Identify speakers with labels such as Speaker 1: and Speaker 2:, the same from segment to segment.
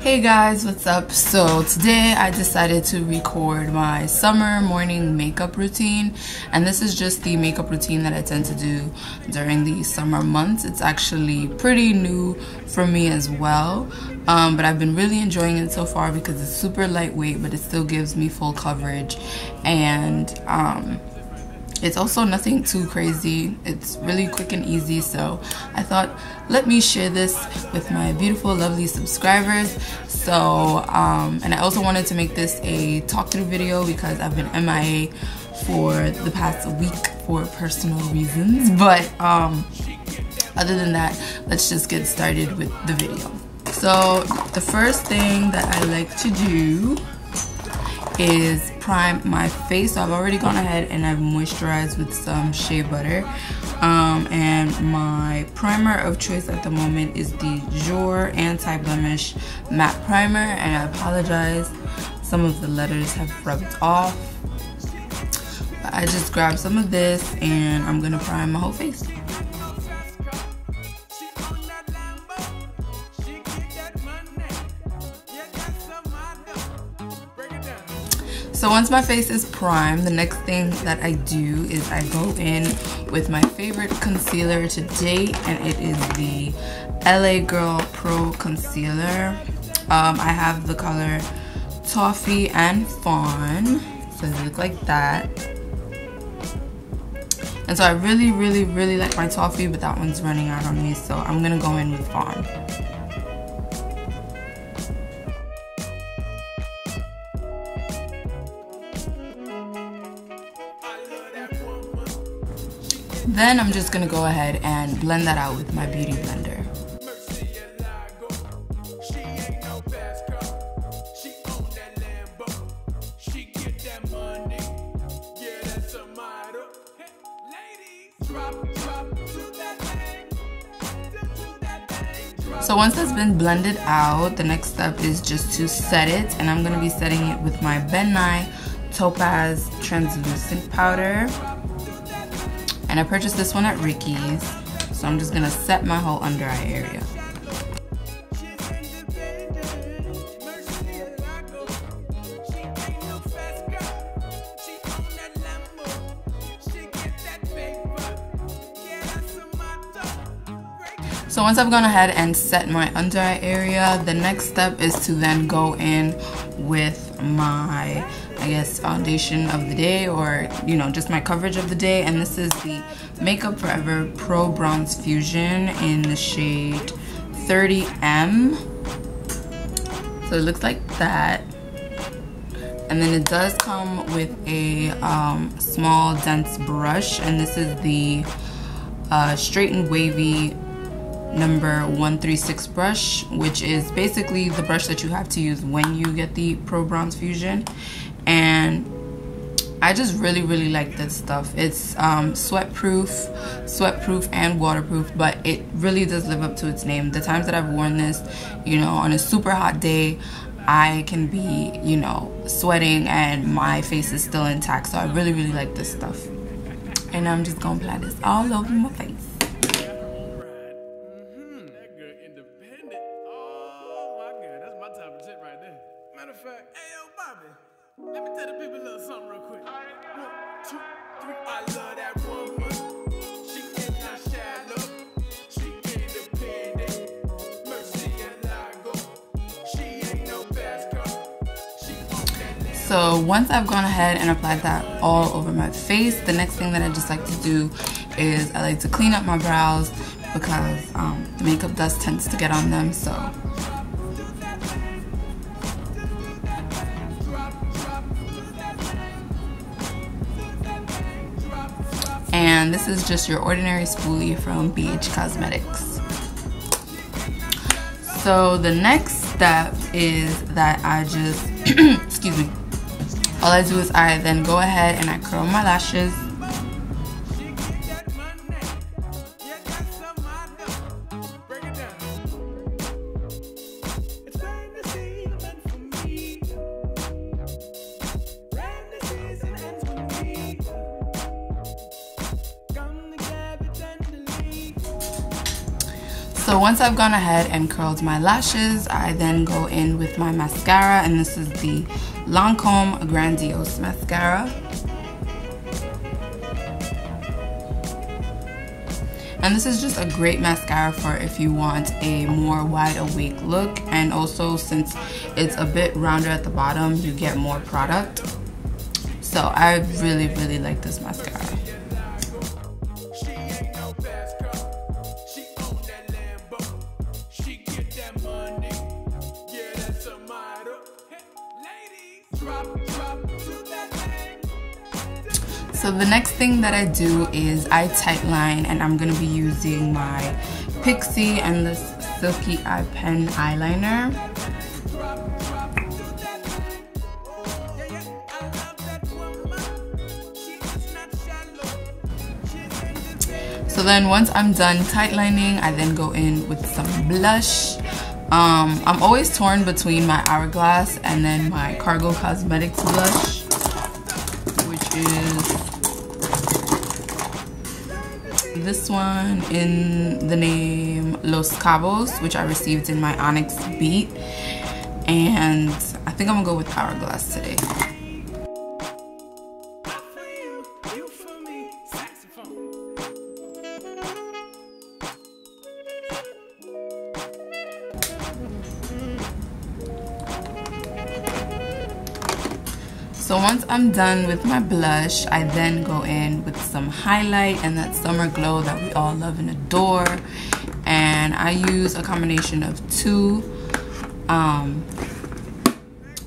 Speaker 1: Hey guys, what's up? So today I decided to record my summer morning makeup routine and this is just the makeup routine that I tend to do during the summer months. It's actually pretty new for me as well um, but I've been really enjoying it so far because it's super lightweight but it still gives me full coverage and um, it's also nothing too crazy. It's really quick and easy. So I thought, let me share this with my beautiful, lovely subscribers. So, um, and I also wanted to make this a talk through video because I've been MIA for the past week for personal reasons. But um, other than that, let's just get started with the video. So the first thing that I like to do is prime my face. So I've already gone ahead and I've moisturized with some shea butter. Um, and my primer of choice at the moment is the Jouer Anti-Blemish Matte Primer. And I apologize, some of the letters have rubbed off. But I just grabbed some of this and I'm gonna prime my whole face. So once my face is primed, the next thing that I do is I go in with my favorite concealer to date, and it is the LA Girl Pro Concealer. Um, I have the color Toffee and Fawn, so they look like that. And so I really, really, really like my Toffee, but that one's running out on me, so I'm gonna go in with Fawn. Then I'm just gonna go ahead and blend that out with my beauty blender. So once that's been blended out, the next step is just to set it. And I'm going to be setting it with my Ben Nye Topaz Translucent Powder. And I purchased this one at Ricky's. So I'm just gonna set my whole under eye area. So once I've gone ahead and set my under eye area, the next step is to then go in with my I guess foundation of the day or you know just my coverage of the day. And this is the Makeup Forever Pro Bronze Fusion in the shade 30M so it looks like that. And then it does come with a um, small dense brush. And this is the uh, Straight and Wavy number 136 brush which is basically the brush that you have to use when you get the Pro Bronze Fusion and I just really really like this stuff. It's um, sweat proof sweat proof and waterproof but it really does live up to its name. The times that I've worn this you know on a super hot day I can be you know sweating and my face is still intact. So I really really like this stuff. And I'm just gonna apply this all over my face So once I've gone ahead and applied that all over my face, the next thing that I just like to do is I like to clean up my brows because um, the makeup dust tends to get on them. So and this is just your ordinary spoolie from BH Cosmetics. So the next step is that I just, excuse me, all I do is I then go ahead and I curl my lashes. So once I've gone ahead and curled my lashes, I then go in with my mascara and this is the Lancome Grandiose Mascara. And this is just a great mascara for if you want a more wide awake look. And also since it's a bit rounder at the bottom, you get more product. So I really, really like this mascara. So the next thing that I do is I tightline and I'm going to be using my Pixi Endless Silky Eye Pen eyeliner. So then once I'm done tightlining, I then go in with some blush. Um, I'm always torn between my Hourglass and then my Cargo Cosmetics blush, which is this one in the name Los Cabos, which I received in my Onyx Beat. And I think I'm gonna go with Hourglass today. So once I'm done with my blush, I then go in with some highlight and that summer glow that we all love and adore. And I use a combination of two. Um,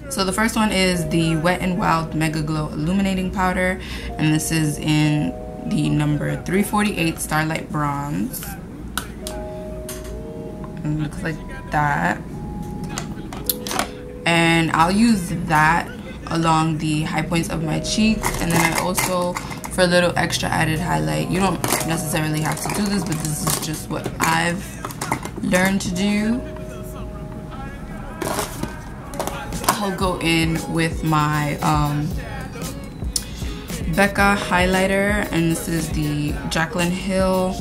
Speaker 1: so the first one is the Wet n Wild Mega Glow Illuminating Powder. And this is in the number 348 Starlight Bronze. And looks like that. And I'll use that along the high points of my cheeks. And then I also for a little extra added highlight you don't necessarily have to do this but this is just what I've learned to do. I'll go in with my um, Becca highlighter. And this is the Jaclyn Hill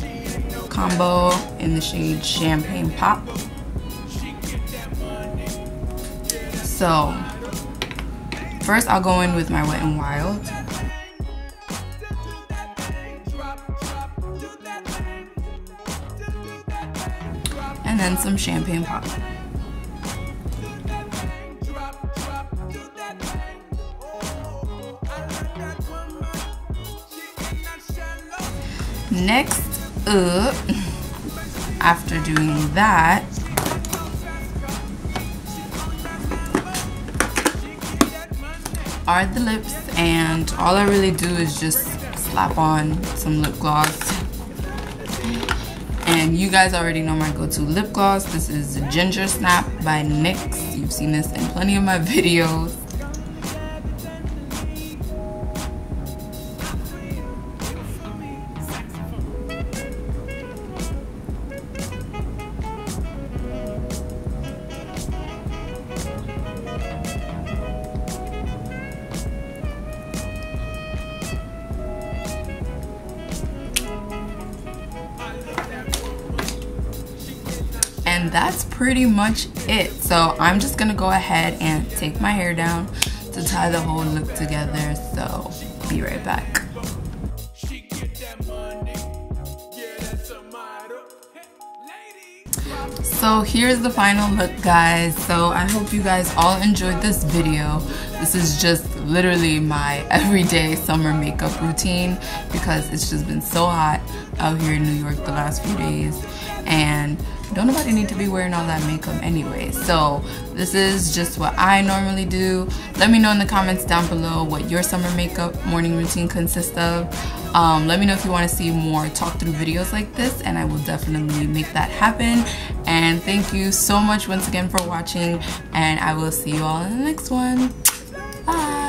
Speaker 1: combo in the shade Champagne Pop. So First, I'll go in with my Wet n Wild. And then some champagne pop. Next up, after doing that, are the lips and all I really do is just slap on some lip gloss. And you guys already know my go-to lip gloss. This is Ginger Snap by NYX you've seen this in plenty of my videos that's pretty much it. So i'm just gonna go ahead and take my hair down to tie the whole look together. So be right back. So here's the final look guys. So i hope you guys all enjoyed this video. This is just literally my everyday summer makeup routine because it's just been so hot out here in new york the last few days. And don't nobody need to be wearing all that makeup anyway. So this is just what I normally do. Let me know in the comments down below what your summer makeup morning routine consists of. Um, let me know if you want to see more talk through videos like this and I will definitely make that happen. And thank you so much once again for watching and I will see you all in the next one. Bye